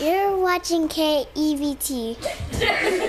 You're watching KEVT.